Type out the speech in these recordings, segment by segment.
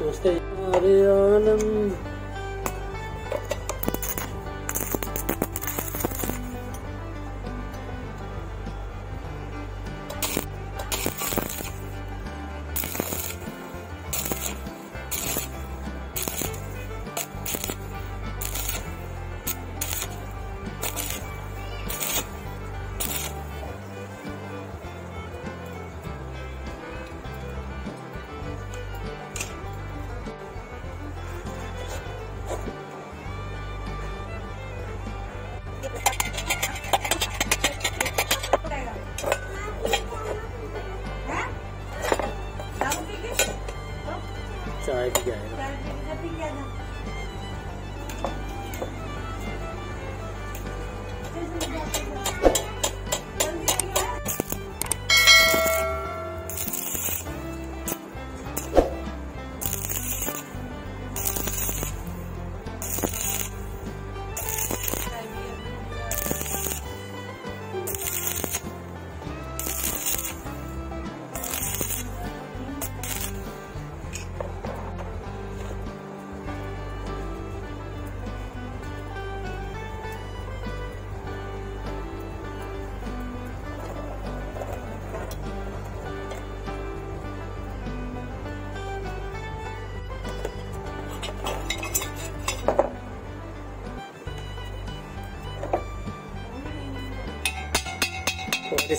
नमस्ते अरे आलम चाय भी जाएगा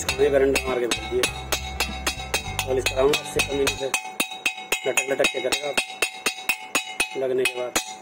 खाने करंट मार के भेज दिए इस कराऊँगा इससे कमी नहीं लटक लटक के करेगा। लगने के बाद।